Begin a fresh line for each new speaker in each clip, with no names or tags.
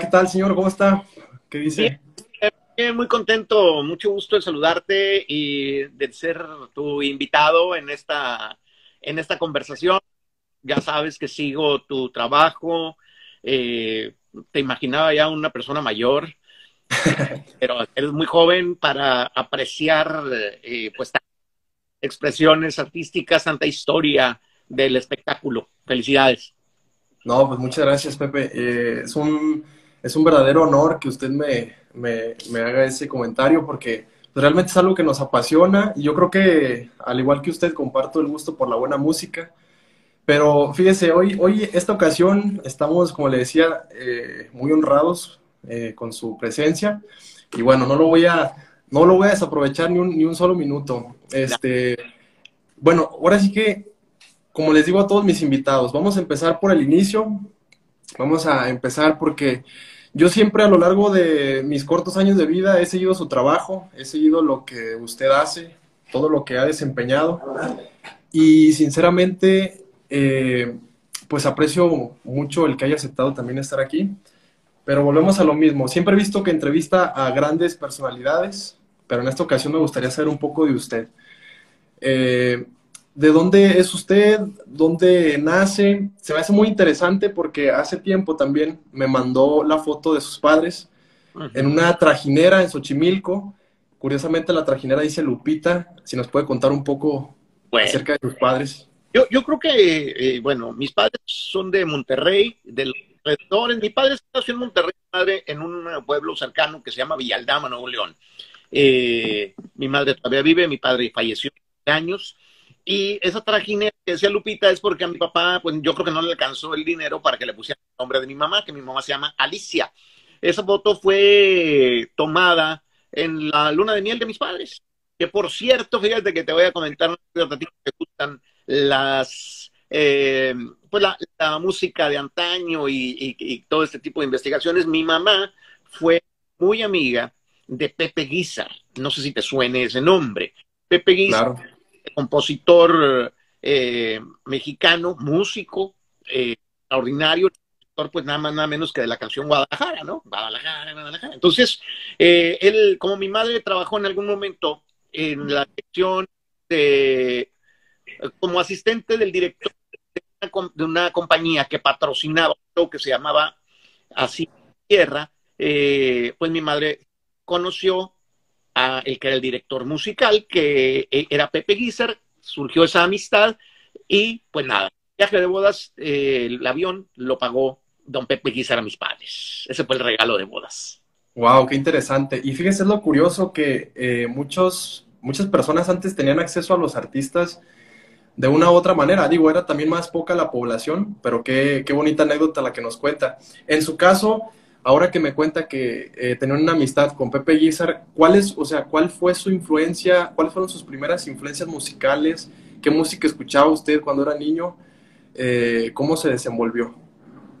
¿qué tal, señor? ¿Cómo está? ¿Qué dice?
Bien, muy contento, mucho gusto de saludarte y de ser tu invitado en esta, en esta conversación. Ya sabes que sigo tu trabajo. Eh, te imaginaba ya una persona mayor, pero eres muy joven para apreciar eh, pues expresiones artísticas, tanta historia del espectáculo. Felicidades.
No, pues muchas gracias, Pepe. Eh, es, un, es un verdadero honor que usted me, me, haga ese comentario porque realmente es algo que nos apasiona y yo creo que, al igual que usted, comparto el gusto por la buena música. Pero fíjese, hoy, hoy esta ocasión estamos, como le decía, eh, muy honrados eh, con su presencia. Y bueno, no lo voy a, no lo voy a desaprovechar ni un, ni un solo minuto. Este, bueno, ahora sí que como les digo a todos mis invitados, vamos a empezar por el inicio. Vamos a empezar porque yo siempre a lo largo de mis cortos años de vida he seguido su trabajo, he seguido lo que usted hace, todo lo que ha desempeñado. Y sinceramente, eh, pues aprecio mucho el que haya aceptado también estar aquí. Pero volvemos a lo mismo. Siempre he visto que entrevista a grandes personalidades, pero en esta ocasión me gustaría saber un poco de usted. Eh, de dónde es usted, dónde nace. Se me hace muy interesante porque hace tiempo también me mandó la foto de sus padres en una trajinera en Xochimilco. Curiosamente la trajinera dice Lupita. Si nos puede contar un poco acerca de sus padres.
Yo, yo creo que, eh, bueno, mis padres son de Monterrey, de los Mi padre nació en Monterrey, mi madre en un pueblo cercano que se llama Villaldama, Nuevo León. Eh, mi madre todavía vive, mi padre falleció hace años. Y esa trajinera que decía Lupita es porque a mi papá, pues yo creo que no le alcanzó el dinero para que le pusiera el nombre de mi mamá, que mi mamá se llama Alicia. Esa foto fue tomada en la luna de miel de mis padres. Que por cierto, fíjate que te voy a comentar una que te gustan las eh, pues la, música de antaño y, todo este tipo de investigaciones. Mi mamá fue muy amiga de Pepe Guizar. No sé si te suene ese nombre. Pepe Guizar compositor eh, mexicano, músico, eh, extraordinario, pues nada más, nada menos que de la canción Guadalajara, ¿no? Guadalajara, Guadalajara. Entonces, eh, él, como mi madre trabajó en algún momento en la dirección de, como asistente del director de una, compañía que patrocinaba lo que se llamaba Así Tierra, pues mi madre conoció el que era el director musical, que eh, era Pepe Guizar, surgió esa amistad y pues nada, viaje de bodas, eh, el avión lo pagó don Pepe Guizar a mis padres. Ese fue el regalo de bodas.
Wow, qué interesante. Y fíjese lo curioso que eh, muchos, muchas personas antes tenían acceso a los artistas de una u otra manera. Digo, era también más poca la población, pero qué, qué bonita anécdota la que nos cuenta. En su caso, ahora que me cuenta que eh, tenía una amistad con Pepe Guizar, ¿cuál es, o sea, cuál fue su influencia, cuáles fueron sus primeras influencias musicales? ¿Qué música escuchaba usted cuando era niño? Eh, ¿Cómo se desenvolvió?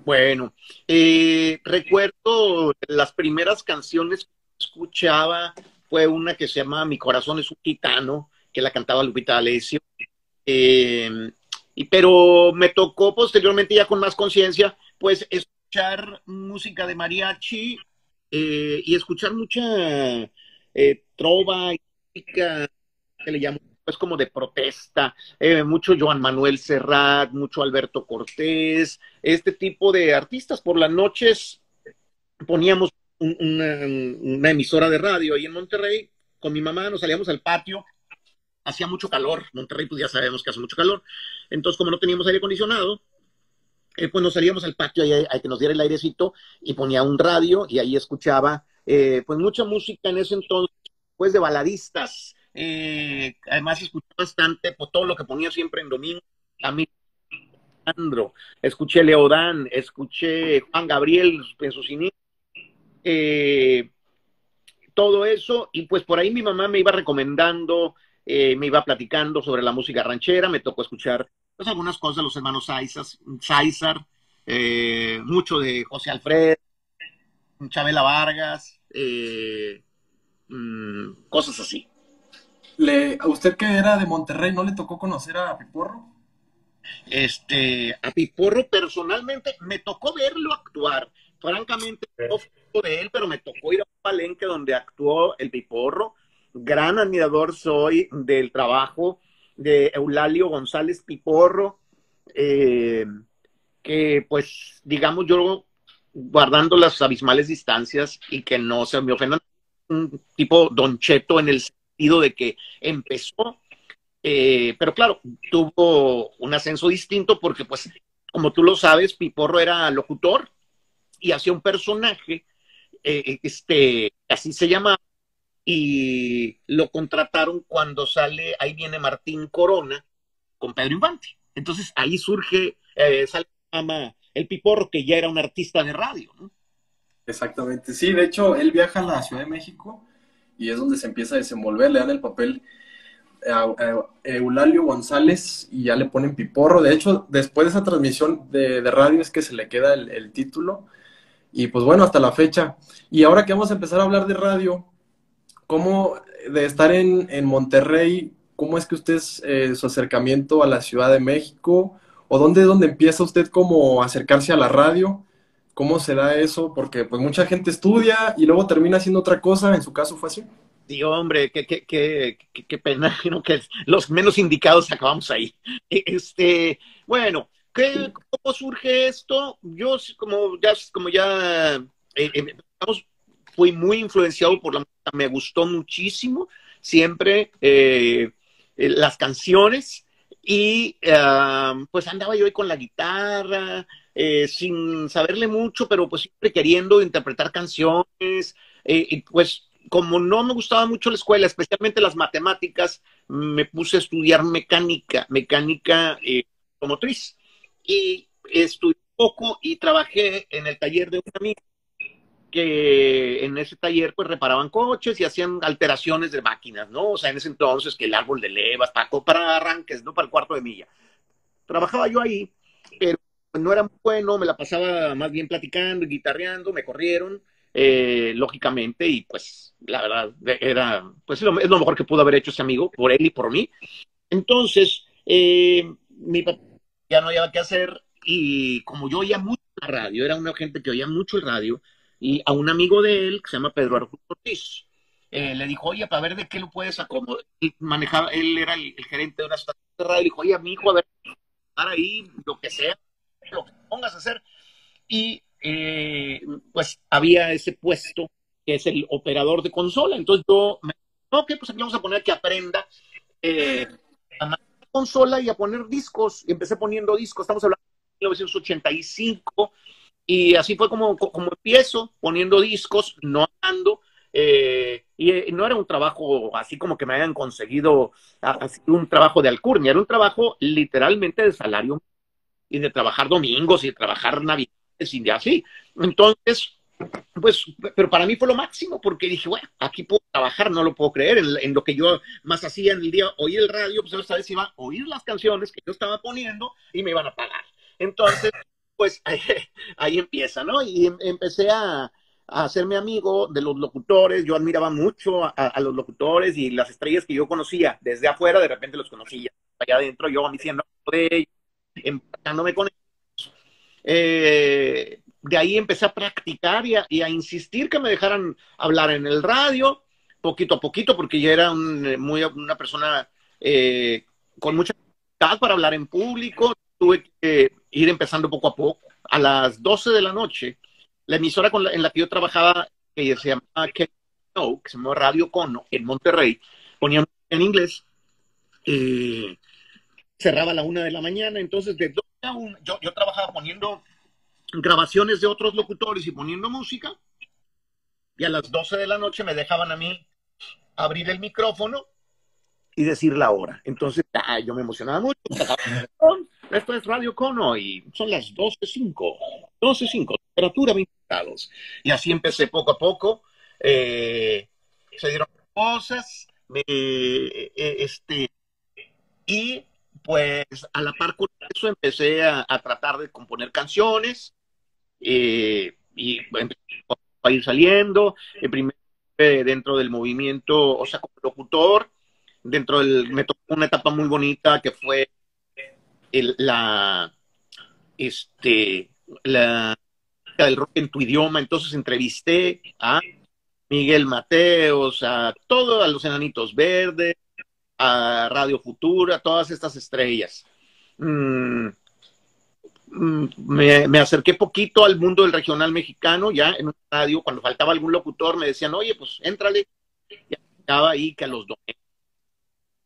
Bueno, eh, recuerdo las primeras canciones que escuchaba, fue una que se llama Mi corazón es un gitano, que la cantaba Lupita D'Alessio. y, pero me tocó posteriormente ya con más conciencia, pues es escuchar música de mariachi eh, y escuchar mucha eh, trova y que le llamo pues como de protesta, eh, mucho Joan Manuel Serrat, mucho Alberto Cortés, este tipo de artistas. Por las noches poníamos una, emisora de radio ahí en Monterrey, con mi mamá nos salíamos al patio, hacía mucho calor, Monterrey pues ya sabemos que hace mucho calor, entonces como no teníamos aire acondicionado, eh, pues nos salíamos al patio ahí, a que nos diera el airecito y ponía un radio y ahí escuchaba eh, pues mucha música en ese entonces, pues de baladistas. Eh, además escuché bastante pues, todo lo que ponía siempre en domingo. A mí, Alejandro, escuché Leodán, escuché Juan Gabriel en sus inicios. todo eso y pues por ahí mi mamá me iba recomendando, me iba platicando sobre la música ranchera, me tocó escuchar pues algunas cosas de los hermanos Sáizar, eh, mucho de José Alfredo, Chabela Vargas, eh, mm, cosas así.
Le, ¿A usted que era de Monterrey no le tocó conocer a Piporro?
Este, a Piporro personalmente me tocó verlo actuar, francamente, no fui de él, pero me tocó ir a un palenque donde actuó el Piporro. Gran admirador soy del trabajo de Eulalio González Piporro, eh, que pues, digamos, yo guardando las abismales distancias y que no se me ofendan, un tipo Don Cheto en el sentido de que empezó, eh, pero claro, tuvo un ascenso distinto porque pues, como tú lo sabes, Piporro era locutor y hacía un personaje, eh, este, así se llama, y lo contrataron cuando sale, ahí viene Martín Corona con Pedro Infante. Entonces ahí surge, eh, sale el Piporro, que ya era un artista de radio, ¿no?
Exactamente, sí, de hecho él viaja a la Ciudad de México y es donde se empieza a desenvolver, le dan el papel a, Eulalio González y ya le ponen Piporro, de hecho después de esa transmisión de, radio es que se le queda el, título y pues bueno, hasta la fecha. Y ahora que vamos a empezar a hablar de radio, ¿cómo de estar en, Monterrey, cómo es que usted eh, su acercamiento a la Ciudad de México? ¿O dónde es donde empieza usted como acercarse a la radio? ¿Cómo se da eso? Porque pues mucha gente estudia y luego termina haciendo otra cosa, en su caso fue así.
Sí, hombre, qué, qué, qué, qué pena, que los menos indicados acabamos ahí. Este, bueno, ¿qué, ¿cómo surge esto? Yo, como ya, como ya eh, eh, fui muy influenciado por la música, me gustó muchísimo, siempre eh, las canciones, y pues andaba yo con la guitarra, eh, sin saberle mucho, pero pues siempre queriendo interpretar canciones. Eh, y pues como no me gustaba mucho la escuela, especialmente las matemáticas, me puse a estudiar mecánica, mecánica eh, automotriz. Y estudié poco y trabajé en el taller de un amigo que en ese taller pues reparaban coches y hacían alteraciones de máquinas, ¿no? O sea, en ese entonces que el árbol de levas, para, para arranques, ¿no? Para el cuarto de milla. Trabajaba yo ahí, pero no era muy bueno, me la pasaba más bien platicando y guitarreando, me corrieron, eh, lógicamente, y pues la verdad era, pues es lo, mejor que pudo haber hecho ese amigo, por él y por mí. Entonces, eh, mi papá ya no había qué hacer y como yo oía mucho la radio, era una gente que oía mucho el radio, y a un amigo de él, que se llama Pedro Arturo Ortiz, eh, le dijo, oye, para ver de qué lo puedes acomodar. Y manejaba, él era el, gerente de una estación de radio, le dijo, oye, mi hijo, a ver, estar ahí, lo que sea, lo que pongas a hacer. Y eh, pues había ese puesto que es el operador de consola. Entonces yo me ok, pues aquí vamos a poner que aprenda eh, a manejar consola y a poner discos. Y empecé poniendo discos, estamos hablando de 1985 y así fue como, como empiezo, poniendo discos, no andando. Eh, y no era un trabajo así como que me hayan conseguido así, un trabajo de alcurnia, era un trabajo literalmente de salario y de trabajar domingos y de trabajar navidades y así. Entonces, pues, pero para mí fue lo máximo porque dije, bueno, aquí puedo trabajar, no lo puedo creer, en, lo que yo más hacía en el día, oír el radio, pues esta vez iba a oír las canciones que yo estaba poniendo y me iban a pagar. Entonces, pues ahí, empieza, ¿no? Y em, empecé a, hacerme amigo de los locutores, yo admiraba mucho a, los locutores y las estrellas que yo conocía desde afuera, de repente los conocía. Allá adentro yo diciendo de ellos, empacándome con ellos. Eh, de ahí empecé a practicar y a, insistir que me dejaran hablar en el radio, poquito a poquito, porque ya era muy, una persona eh, con mucha para hablar en público, tuve que ir empezando poco a poco. A las 12 de la noche, la emisora con en la que yo trabajaba, que se llamaba que se llamaba Radio Cono, en Monterrey, ponía en inglés, eh, cerraba a la una de la mañana, entonces de 12 a 1, yo, yo trabajaba poniendo grabaciones de otros locutores y poniendo música, y a las 12 de la noche me dejaban a mí abrir el micrófono y decir la hora. Entonces, yo me emocionaba mucho. Esto es Radio Cono y son las 12.05. 12.05, temperatura 20 grados. Y así empecé poco a poco. Eh, se dieron cosas. Eh, este, y pues a la par con eso empecé a, tratar de componer canciones. Eh, y empecé a ir saliendo. primero dentro del movimiento, o sea, como locutor dentro del, me tocó una etapa muy bonita que fue el, la, este, la, del rock en tu idioma, entonces entrevisté a Miguel Mateos, a todos a los enanitos verdes, a Radio Futura, todas estas estrellas. Mm, mm, me, acerqué poquito al mundo del regional mexicano, ya en un radio, cuando faltaba algún locutor, me decían, oye, pues éntrale. Y estaba ahí que a los doneños,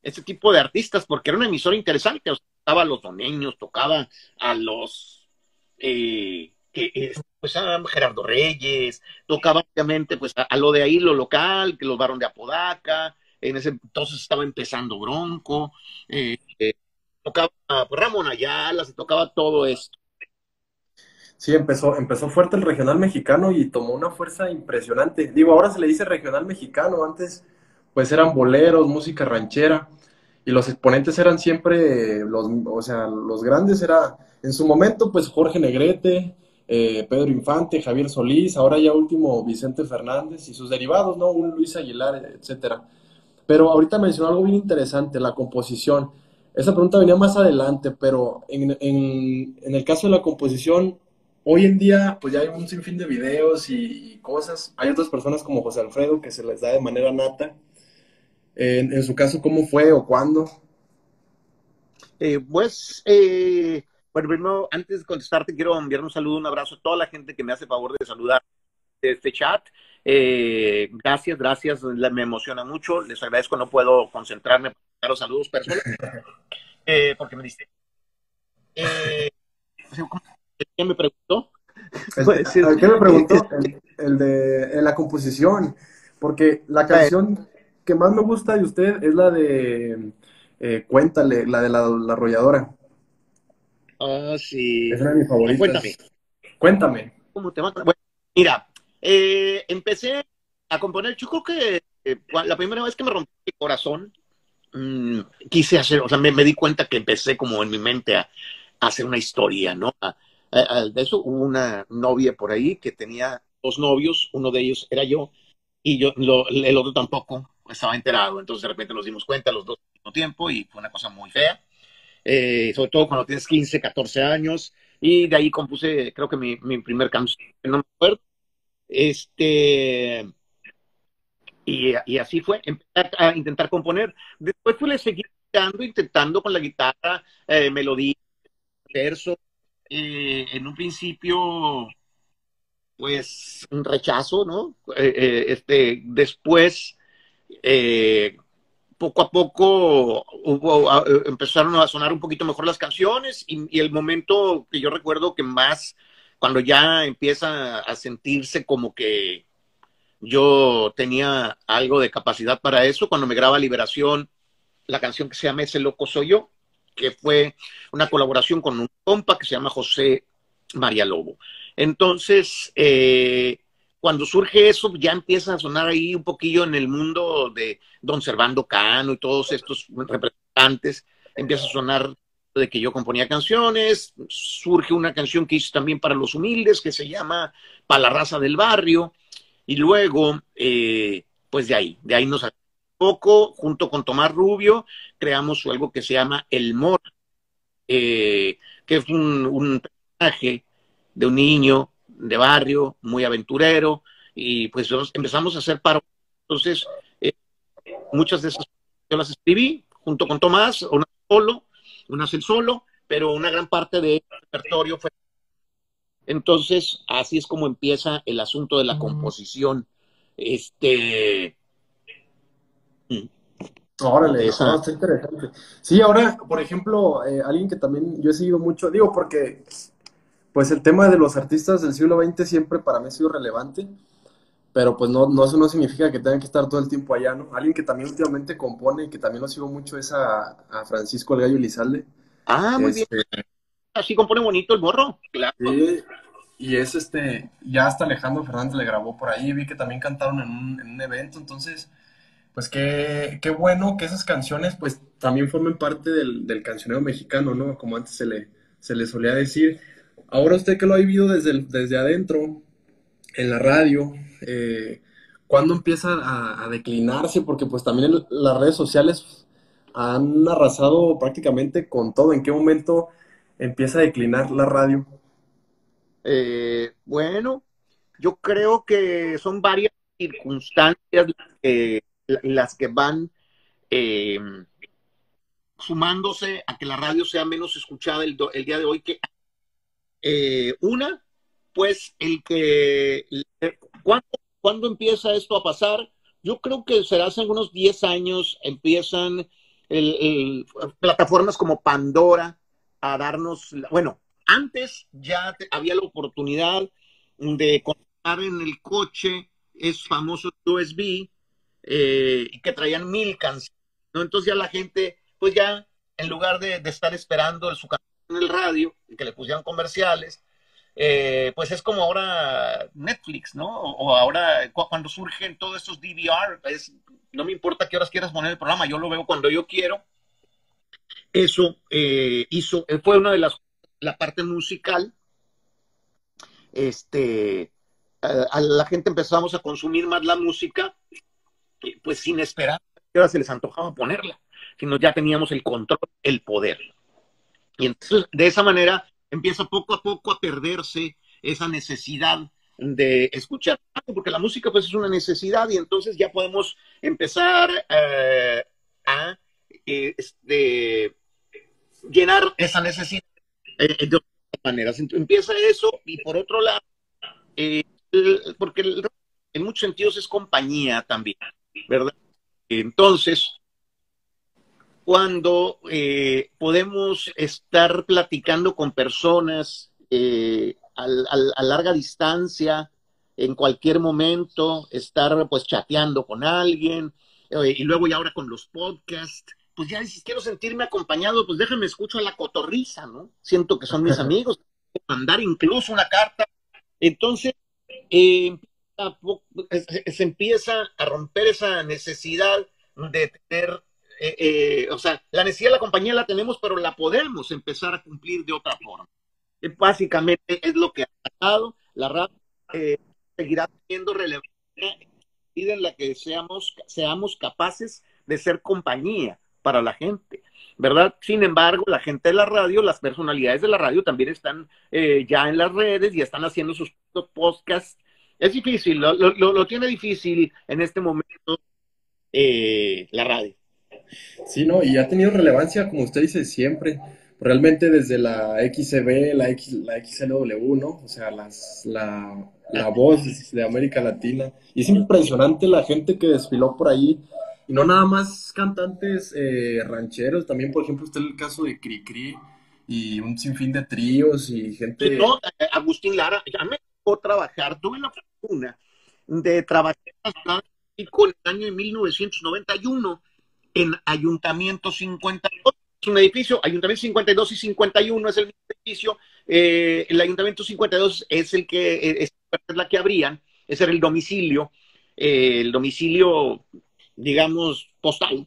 ese tipo de artistas, porque era una emisora interesante, tocaba a los doneños, tocaba a los, eh, que, pues a Gerardo Reyes, tocaba obviamente pues a, lo de ahí, lo local, que los varon de Apodaca, en ese entonces estaba empezando Bronco, eh, eh, tocaba pues, Ramón Ayala, se tocaba todo esto.
Sí, empezó, empezó fuerte el regional mexicano y tomó una fuerza impresionante. Digo, ahora se le dice regional mexicano, antes pues eran boleros, música ranchera, y los exponentes eran siempre los, o sea, los grandes era, en su momento, pues Jorge Negrete, eh, Pedro Infante, Javier Solís, ahora ya último Vicente Fernández y sus derivados, ¿no? Un Luis Aguilar, etcétera. Pero ahorita mencionó algo bien interesante, la composición. Esa pregunta venía más adelante, pero en, el caso de la composición, hoy en día, pues ya hay un sinfín de videos y, cosas. Hay otras personas como José Alfredo que se les da de manera nata. En, su caso, ¿cómo fue o cuándo?
Eh, pues eh, bueno, primero, antes de contestarte, quiero enviar un saludo, un abrazo a toda la gente que me hace favor de saludar de este chat. Eh, gracias, gracias, me emociona mucho. Les agradezco, no puedo concentrarme para los saludos personales, eh, porque me diste. ¿Quién me preguntó?
¿Qué me preguntó? El, de la composición, porque la canción que más me gusta de usted es la de Cuéntale, la de la arrolladora.
Ah, sí.
Esa era mi favorita.
Cuéntame.
Cuéntame.
¿Cómo te Bueno, mira, eh, empecé a componer, yo creo que eh, la primera vez que me rompí el corazón, mm, quise hacer, o sea, me, di cuenta que empecé como en mi mente a, hacer una historia, ¿no? de eso hubo una novia por ahí que tenía dos novios, uno de ellos era yo, y yo el otro tampoco estaba enterado, entonces de repente nos dimos cuenta los dos al mismo tiempo y fue una cosa muy fea. Eh, sobre todo cuando tienes 15, 14 años, y de ahí compuse, creo que mi, mi primer canción, no me acuerdo. Este, y, y, así fue, empezar a intentar componer. Después fui a seguir intentando, intentando con la guitarra, eh, melodía, verso. Eh, en un principio, pues, un rechazo, ¿no? este, después, poco a poco hubo, eh, empezaron a sonar un poquito mejor las canciones y, el momento que yo recuerdo que más, cuando ya empieza a sentirse como que yo tenía algo de capacidad para eso, cuando me graba Liberación, la canción que se llama Ese Loco Soy Yo, que fue una colaboración con un compa que se llama José María Lobo. Entonces, eh, cuando surge eso, ya empieza a sonar ahí un poquillo en el mundo de don Servando Cano y todos estos representantes, empieza a sonar de que yo componía canciones, surge una canción que hice también para los humildes que se llama Para la raza del barrio, y luego, eh, pues de ahí, de ahí nos poco, junto con Tomás Rubio, creamos algo que se llama El Mor, eh, que es un, un personaje de un niño de barrio, muy aventurero, y pues empezamos a hacer paro. Entonces, eh, muchas de esas yo las escribí junto con Tomás, una solo, unas el solo, pero una gran parte de repertorio fue. Entonces, así es como empieza el asunto de la composición. Este.
Mm. Órale, está interesante. Sí, ahora, por ejemplo, eh, alguien que también yo he seguido mucho, digo, porque pues el tema de los artistas del siglo XX siempre para mí ha sido relevante, pero pues no, no eso no significa que tengan que estar todo el tiempo allá, ¿no? Alguien que también últimamente compone y que también lo sigo mucho es a, Francisco El Gallo Elizalde.
Ah, muy bien. Este, Así compone bonito el morro, claro.
y es este, ya hasta Alejandro Fernández le grabó por ahí, vi que también cantaron en un, en un evento, entonces, pues qué, qué bueno que esas canciones pues también formen parte del, del cancionero mexicano, ¿no? Como antes se le, se le solía decir. Ahora usted que lo ha vivido desde, desde adentro, en la radio, eh, ¿cuándo empieza a, declinarse? Porque pues también las redes sociales han arrasado prácticamente con todo. ¿En qué momento empieza a declinar la radio?
Eh, bueno, yo creo que son varias circunstancias las que van eh, sumándose a que la radio sea menos escuchada el, día de hoy que eh, una, pues el que ¿cuándo, empieza esto a pasar? Yo creo que será hace unos 10 años empiezan plataformas como Pandora a darnos, bueno, antes ya había la oportunidad de conectar en el coche es famoso USB eh, que traían mil canciones, ¿no? Entonces ya la gente, pues ya en lugar de, estar esperando su canción en el radio que le pusieran comerciales, eh, pues es como ahora Netflix, ¿no? O, ahora cuando surgen todos estos DVR, es, no me importa qué horas quieras poner el programa, yo lo veo cuando yo quiero. Eso eh, hizo, fue una de las, la parte musical, este, a la gente empezamos a consumir más la música pues sin esperar que se les antojaba ponerla, sino ya teníamos el control, el poder. Y entonces, de esa manera, empieza poco a poco a perderse esa necesidad de escuchar, porque la música pues es una necesidad y entonces ya podemos empezar eh, a eh, este, llenar esa necesidad eh, de otras maneras. Empieza eso y por otro lado, porque en muchos sentidos es compañía también. ¿verdad? Entonces, cuando eh, podemos estar platicando con personas eh, a, larga distancia, en cualquier momento, estar pues chateando con alguien, eh, y luego y ahora con los podcasts, pues ya dices, quiero sentirme acompañado, pues déjame escucho a la cotorriza, ¿no? Siento que son mis amigos, mandar incluso una carta. Entonces, eh, se empieza a romper esa necesidad de tener, eh, eh, o sea, la necesidad de la compañía la tenemos, pero la podemos empezar a cumplir de otra forma. Básicamente es lo que ha pasado. La radio eh, seguirá teniendo relevancia en la que seamos, seamos capaces de ser compañía para la gente, ¿verdad? Sin embargo, la gente de la radio, las personalidades de la radio también están ya en las redes y están haciendo sus podcasts es difícil, lo, lo, tiene difícil en este momento eh, la radio.
Sí, no, y ha tenido relevancia, como usted dice, siempre. Realmente desde la XCB, la, X, la XLW, ¿no? O sea, las, la, la voz de América Latina. Y es impresionante la gente que desfiló por ahí. Y no nada más cantantes eh, rancheros, también, por ejemplo, está el caso de Cricri y un sinfín de tríos y gente.
no, eh, Agustín Lara, ya me tocó trabajar, tuve la una de trabajar con el año de 1991 en Ayuntamiento 52. Es un edificio, Ayuntamiento 52 y 51 es el mismo edificio. Eh, el Ayuntamiento 52 es el que eh, es, la que abrían, ese era el domicilio, eh, el domicilio, digamos, postal.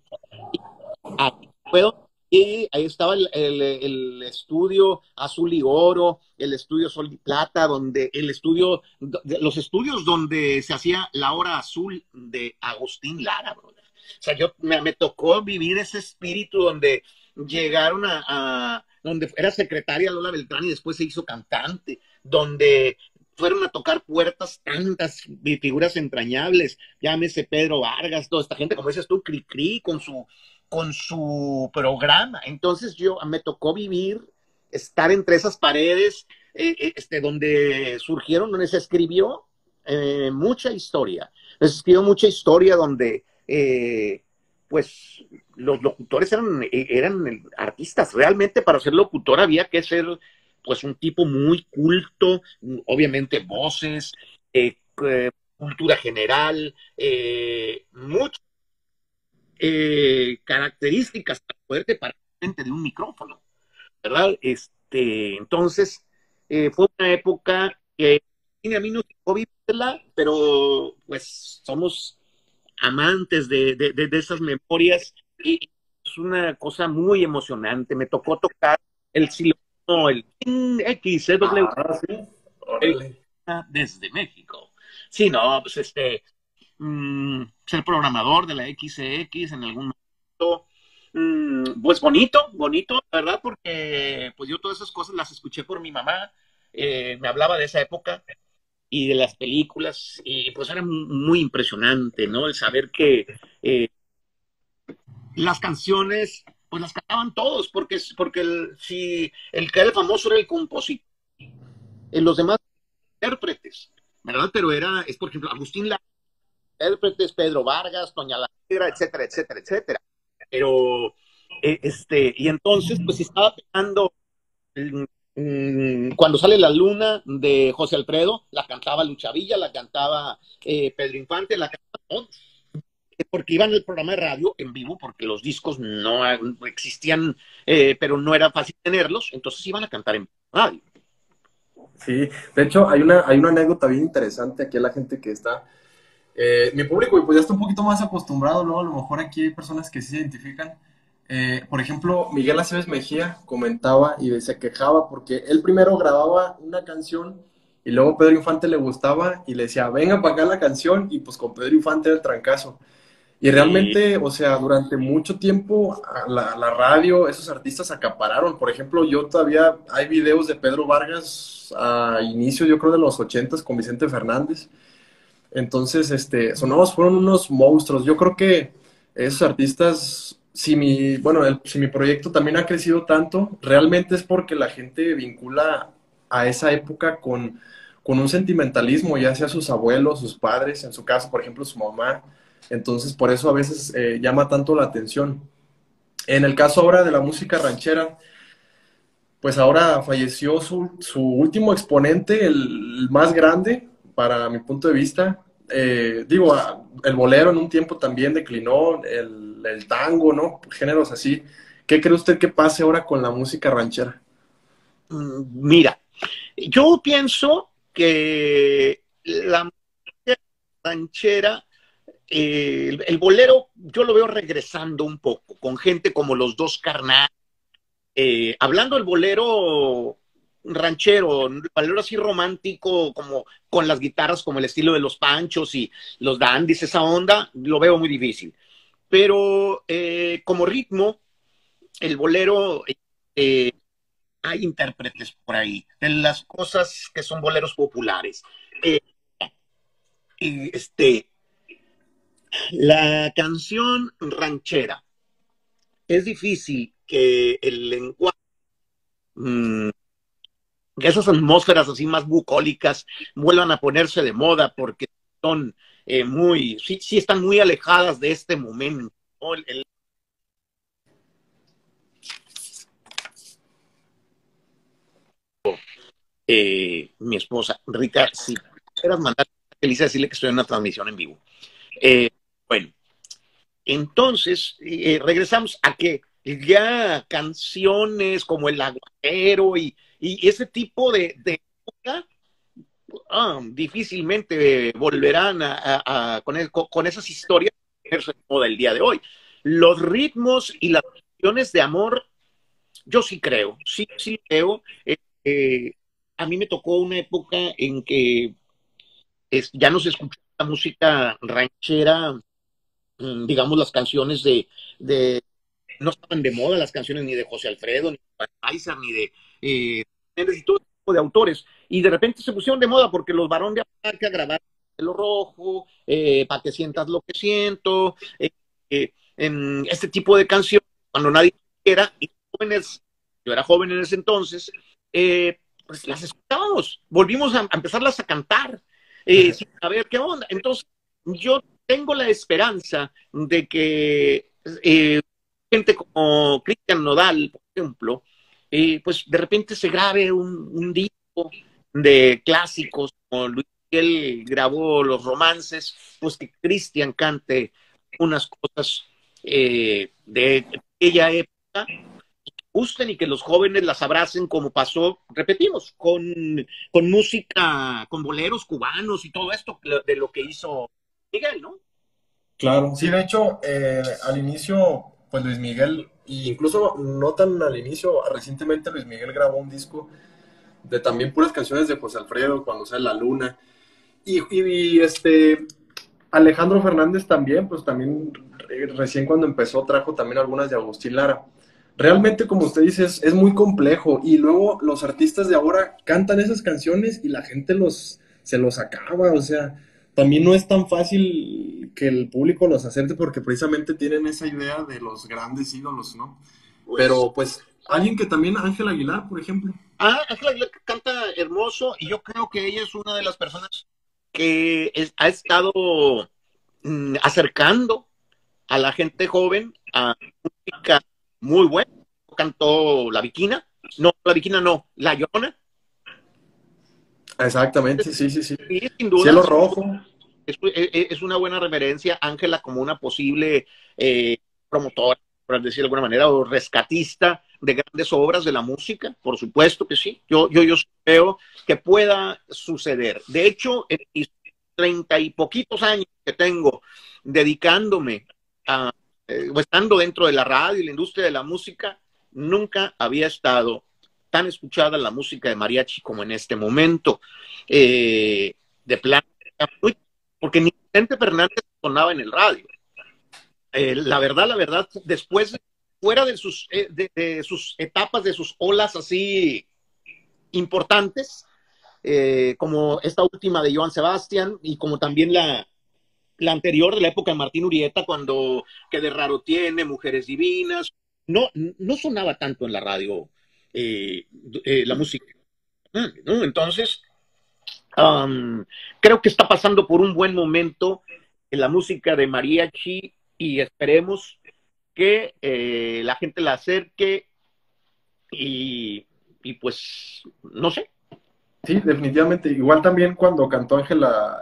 puedo y ahí estaba el, estudio azul y oro, el estudio sol y plata, donde el estudio, los estudios donde se hacía la hora azul de Agustín Lara, brother. O sea, yo me, tocó vivir ese espíritu donde llegaron a, donde era secretaria Lola Beltrán y después se hizo cantante, donde fueron a tocar puertas tantas figuras entrañables, llámese Pedro Vargas, toda esta gente, como dices tú, Cri con su con su programa. Entonces yo me tocó vivir, estar entre esas paredes, eh, eh, este, donde surgieron, donde se escribió eh, mucha historia. Se escribió mucha historia donde, pues, los locutores eran, eran artistas. Realmente para ser locutor había que ser, pues, un tipo muy culto, obviamente voces, cultura general, mucho eh, características para poderte parar frente de un micrófono, ¿verdad? Este, entonces, eh, fue una época que a mí no pero pues somos amantes de, de, esas memorias y es una cosa muy emocionante. Me tocó tocar el no, el XCW ah, desde México. Sí, no, pues este, Mm, ser programador de la XX en algún momento. Mm, pues bonito, bonito, ¿verdad? Porque pues yo todas esas cosas las escuché por mi mamá. eh, me hablaba de esa época y de las películas, y pues era muy impresionante, ¿no? El saber que eh, las canciones, pues las cantaban todos, porque, porque el, si el que era famoso era el compositor, en los demás intérpretes, ¿verdad? Pero era, es por ejemplo, Agustín La intérpretes, Pedro Vargas, Doña La etcétera, etcétera, etcétera. Pero, eh, este, y entonces, pues estaba pegando mm, cuando sale la luna de José Alfredo, la cantaba Lucha Villa, la cantaba eh, Pedro Infante, la cantaba porque iban el programa de radio en vivo, porque los discos no existían, eh, pero no era fácil tenerlos, entonces iban a cantar en radio.
Sí, de hecho hay una, hay una anécdota bien interesante aquí a la gente que está, eh, mi público pues ya está un poquito más acostumbrado, ¿no? A lo mejor aquí hay personas que se identifican. Eh, por ejemplo, Miguel Aceves Mejía comentaba y se quejaba porque él primero grababa una canción y luego Pedro Infante le gustaba y le decía, venga para acá la canción y pues con Pedro Infante el trancazo. Y realmente, o sea, durante mucho tiempo la, la, radio, esos artistas acapararon. Por ejemplo, yo todavía hay videos de Pedro Vargas a inicio, yo creo, de los ochentas con Vicente Fernández. Entonces, este, Sonados fueron unos monstruos. Yo creo que esos artistas, si mi, bueno, si mi proyecto también ha crecido tanto, realmente es porque la gente vincula a esa época con, con un sentimentalismo, ya sea sus abuelos, sus padres, en su caso, por ejemplo, su mamá entonces, por eso a veces eh, llama tanto la atención. En el caso ahora de la música ranchera, pues ahora falleció su, su último exponente, el, más grande, para mi punto de vista. Eh, digo, el bolero en un tiempo también declinó, el, el tango, ¿no? Géneros así. ¿Qué cree usted que pase ahora con la música ranchera?
Mm, mira, yo pienso que la música ranchera el, bolero yo lo veo regresando un poco, con gente como los dos carnales. Eh, hablando del bolero ranchero, el bolero así romántico, como con las guitarras, como el estilo de los panchos y los dandies, esa onda, lo veo muy difícil. Pero eh, como ritmo, el bolero, eh, hay intérpretes por ahí, de las cosas que son boleros populares. este, la canción ranchera. Es difícil que el lenguaje, mm, esas atmósferas así más bucólicas vuelvan a ponerse de moda porque son eh, muy, sí, sí están muy alejadas de este momento. Eh, mi esposa, Rita, si quieras mandar feliz decirle que estoy en una transmisión en vivo. Eh, bueno, entonces regresamos a que ya canciones como El Aguatero y, ese tipo de ah, difícilmente volverán a, con, esas historias del día de hoy. Los ritmos y las canciones de amor, yo sí creo, sí, sí creo. Eh, eh, a mí me tocó una época en que ya no se escuchaba música ranchera Mm, digamos, las canciones de, de, no estaban de moda las canciones ni de José Alfredo, ni de Kaiser, ni de eh, de autores, y de repente se pusieron de moda porque los varones de Aparca grabaron lo rojo, eh, para que sientas lo que siento, eh, eh, en este tipo de canciones, cuando nadie era, y jóvenes, yo era joven en ese entonces, pues las escuchábamos, volvimos a, empezarlas a cantar, sin saber qué onda. Entonces, yo tengo la esperanza de que eh, gente como Cristian Nodal, por ejemplo, eh, pues de repente se grabe un, disco de clásicos, como Luis Miguel grabó los romances, pues que Cristian cante unas cosas eh, de aquella época gusten y que los jóvenes las abracen como pasó, repetimos, con, con música, con boleros cubanos y todo esto de lo que hizo Miguel, ¿no?
Claro, sí, de hecho, eh, al inicio, pues Luis Miguel, e incluso no tan al inicio, recientemente Luis Miguel grabó un disco de también puras canciones de José Alfredo, cuando sale La Luna. Y, y, este, Alejandro Fernández también, pues también recién cuando empezó trajo también algunas de Agustín Lara. realmente, como usted dice, es, es, muy complejo. Y luego los artistas de ahora cantan esas canciones y la gente los, se los acaba. O sea, también no es tan fácil que el público los acepte porque precisamente tienen esa idea de los grandes ídolos, ¿no? Pues Pero pues alguien que también, Ángel Aguilar, por ejemplo.
Ah, Ángel Aguilar canta hermoso y yo creo que ella es una de las personas que ha estado mm, acercando a la gente joven a música muy buena. Cantó La Viquina, no, La Viquina no, La Llorona.
Exactamente, sí, sí, sí.
sin duda,
Cielo Rojo.
Es, una buena referencia, Ángela, como una posible eh, promotora, por decir de alguna manera, o rescatista de grandes obras de la música, por supuesto que sí. Yo, yo, yo creo que pueda suceder. De hecho, en mis treinta y poquitos años que tengo dedicándome a, eh, o estando dentro de la radio y la industria de la música, nunca había estado tan escuchada la música de mariachi como en este momento. Eh, de plan, porque ni Vicente Fernández sonaba en el radio. Eh, la verdad, la verdad, después, fuera de sus, eh, de, sus etapas, de sus olas así importantes, como esta última de Joan Sebastián y como también la, la anterior de la época de Martín Urieta, cuando que de raro tiene, Mujeres Divinas, no, no sonaba tanto en la radio eh, eh, la música. Entonces, creo que está pasando por un buen momento en la música de mariachi y esperemos que eh, la gente la acerque y, pues, no sé.
Sí, definitivamente. Igual también cuando cantó Ángela,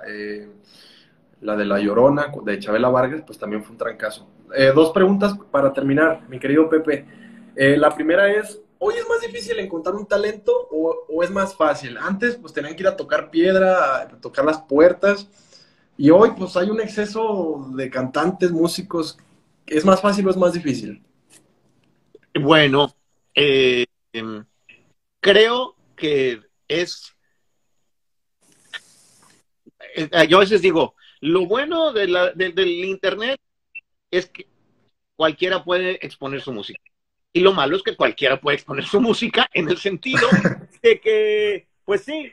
la de La Llorona, de Chabela Vargas, pues también fue un trancazo. dos preguntas para terminar, mi querido Pepe. la primera es, hoy es más difícil encontrar un talento o, es más fácil. Antes pues tenían que ir a tocar piedra, a tocar las puertas y hoy pues hay un exceso de cantantes, músicos. ¿Es más fácil o es más difícil?
Bueno, eh, em, creo que es... Eh, yo a veces digo, lo bueno del Internet es que cualquiera puede exponer su música. Y lo malo es que cualquiera puede exponer su música en el sentido de que, pues sí,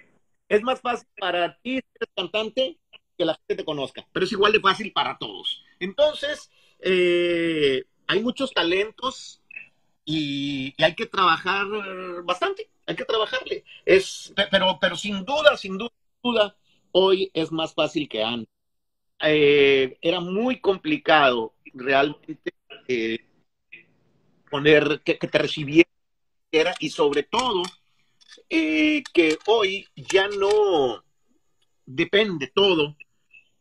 es más fácil para ti ser cantante que la gente te conozca, pero es igual de fácil para todos. Entonces, eh, hay muchos talentos y, hay que trabajar bastante, hay que trabajarle. Es, pero, pero sin duda, sin duda, hoy es más fácil que antes. Eh, era muy complicado realmente eh, poner, que, te recibiera y sobre todo eh, que hoy ya no depende todo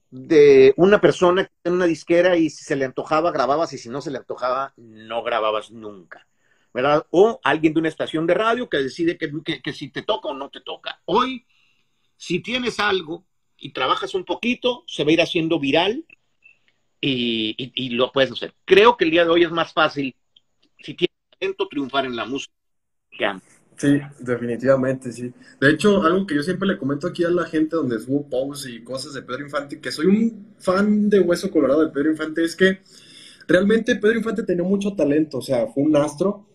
de una persona que en una disquera y si se le antojaba grababas y si no se le antojaba no grababas nunca, ¿verdad? O alguien de una estación de radio que decide que, si te toca o no te toca. Hoy, si tienes algo y trabajas un poquito, se va a ir haciendo viral y, y lo puedes hacer. Creo que el día de hoy es más fácil si tiene talento, triunfar en la música
Sí, definitivamente, sí. De hecho, algo que yo siempre le comento aquí a la gente donde subo posts y cosas de Pedro Infante, que soy un fan de Hueso Colorado de Pedro Infante, es que realmente Pedro Infante tenía mucho talento, o sea, fue un astro,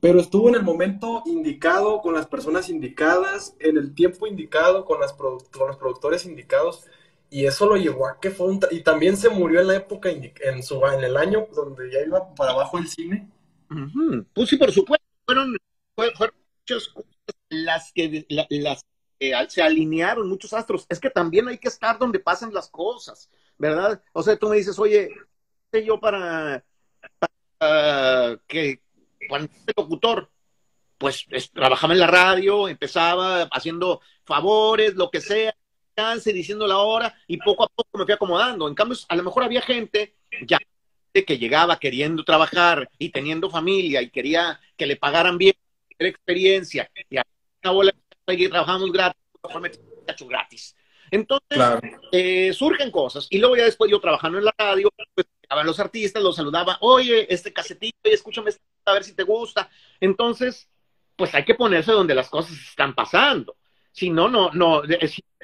pero estuvo en el momento indicado, con las personas indicadas, en el tiempo indicado, con, las con los productores indicados, y eso lo llevó a que fue un... Y también se murió en la época, en, su, en el año donde ya iba para abajo el cine.
Pues sí, por supuesto, fueron, fueron muchas cosas las que, las se alinearon, muchos astros. Es que también hay que estar donde pasan las cosas, ¿verdad? O sea, tú me dices, oye, yo para, que cuando era locutor, pues trabajaba en la radio, empezaba haciendo favores, lo que sea, diciendo la hora y poco a poco me fui acomodando. En cambio, a lo mejor había gente ya que llegaba queriendo trabajar y teniendo familia y quería que le pagaran bien, experiencia y a y trabajamos gratis, gratis. Entonces, eh, surgen cosas. Y luego ya después yo trabajando en la radio, pues a los artistas, los saludaba, oye, este casetito, escúchame, a ver si te gusta. Entonces, pues hay que ponerse donde las cosas están pasando. Si no, no, no,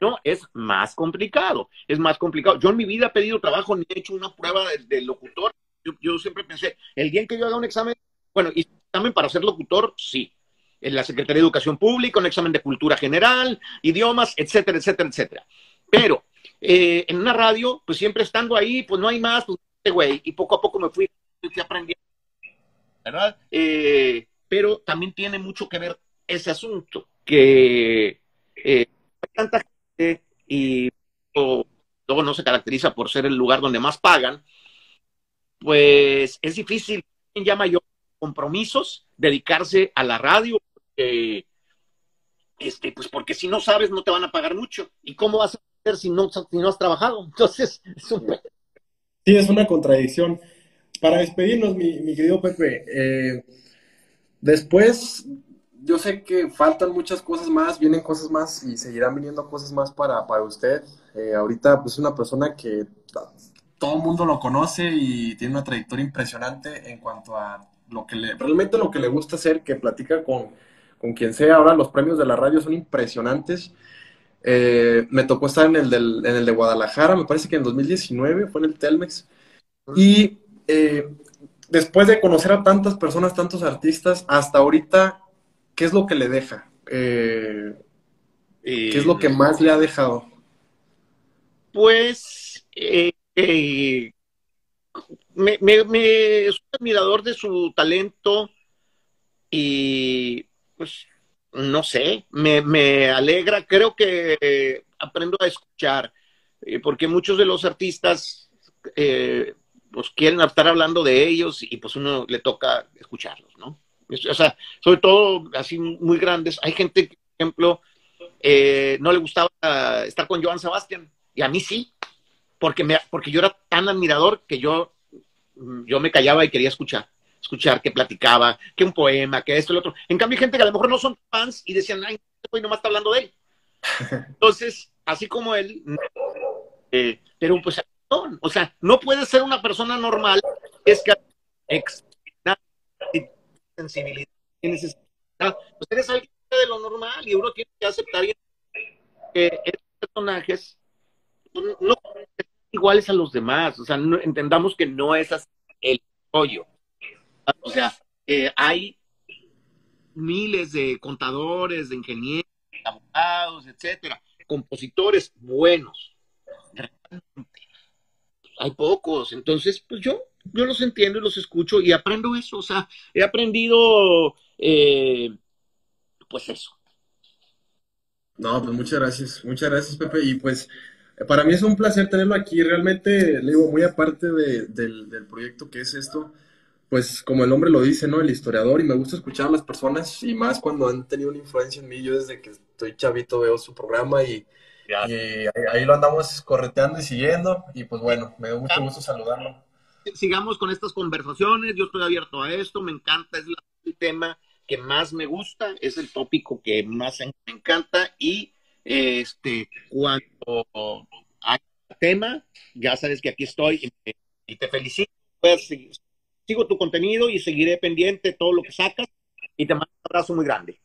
no, es más complicado, es más complicado. Yo en mi vida he pedido trabajo ni he hecho una prueba de, locutor. Yo, siempre pensé, el día en que yo haga un examen, bueno, y examen para ser locutor, sí. En la Secretaría de Educación Pública, un examen de cultura general, idiomas, etcétera, etcétera, etcétera. Pero eh, en una radio, pues siempre estando ahí, pues no hay más, pues, este güey, y poco a poco me fui, fui aprendiendo, ¿verdad? Eh, pero también tiene mucho que ver ese asunto, que eh, hay tanta gente y luego no se caracteriza por ser el lugar donde más pagan, pues es difícil, ya mayor compromisos, dedicarse a la radio, este, pues porque si no sabes no te van a pagar mucho. ¿Y cómo vas a hacer si no, has trabajado? Entonces, es un...
Sí, es una contradicción. Para despedirnos, mi, mi querido Pepe, eh, después yo sé que faltan muchas cosas más, vienen cosas más y seguirán viniendo cosas más para, para usted. Eh, ahorita pues es una persona que todo el mundo lo conoce y tiene una trayectoria impresionante en cuanto a lo que le, realmente lo que le gusta hacer, que platica con, con quien sea. Ahora los premios de la radio son impresionantes. Eh, me tocó estar en el, del, en el de Guadalajara, me parece que en 2019 fue en el Telmex. Y eh, después de conocer a tantas personas, tantos artistas, hasta ahorita, ¿qué es lo que le deja? Eh, ¿Qué es lo que más le ha dejado?
Pues me, me, soy admirador de su talento y pues no sé, me, me alegra, creo que aprendo a escuchar, eh, porque muchos de los artistas eh, pues quieren estar hablando de ellos y pues uno le toca escucharlos, ¿no? O sea, sobre todo así muy grandes. Hay gente que, por ejemplo, eh, no le gustaba estar con Joan Sebastián y a mí sí, porque, me, porque yo era tan admirador que yo, yo me callaba y quería escuchar escuchar que platicaba, que un poema, que esto y lo otro. En cambio, hay gente que a lo mejor no son fans y decían, ay, hoy nomás está hablando de él. Entonces, así como él, eh, pero pues, no, o sea, no puede ser una persona normal, es que sensibilidad, pues eres alguien de lo normal y uno tiene que aceptar que estos personajes pues, no son iguales a los demás, o sea, entendamos que no es así el rollo. O sea, eh, hay miles de contadores, de ingenieros, de abogados, etcétera, compositores buenos. Hay pocos. Entonces, pues yo, yo los entiendo y los escucho y aprendo eso. O sea, he aprendido, eh, pues eso.
No, pues muchas gracias, muchas gracias, Pepe. Y pues para mí es un placer tenerlo aquí. Realmente, le digo, muy aparte del, del proyecto que es esto pues como el nombre lo dice, ¿no? El historiador, y me gusta escuchar a las personas, y más cuando han tenido una influencia en mí. Yo desde que estoy chavito veo su programa y, ahí, lo andamos correteando y siguiendo, y pues bueno, me da mucho gusto saludarlo.
Sigamos con estas conversaciones, yo estoy abierto a esto, me encanta, es el tema que más me gusta, es el tópico que más me encanta, y este, cuando hay tema, ya sabes que aquí estoy y, te felicito. Pues, sigo tu contenido y seguiré pendiente de todo lo que sacas. Y te mando un abrazo muy grande.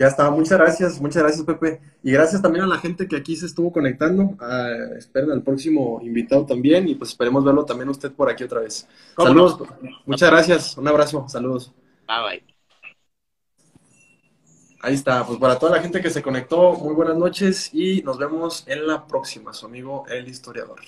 Ya está, muchas gracias, muchas gracias Pepe. Y gracias también a la gente que aquí se estuvo conectando. Uh, esperen al próximo invitado también y pues esperemos verlo también usted por aquí otra vez. Saludos, muchas gracias, un abrazo, saludos.
Bye bye.
Ahí está, pues para toda la gente que se conectó, muy buenas noches y nos vemos en la próxima, su amigo el historiador.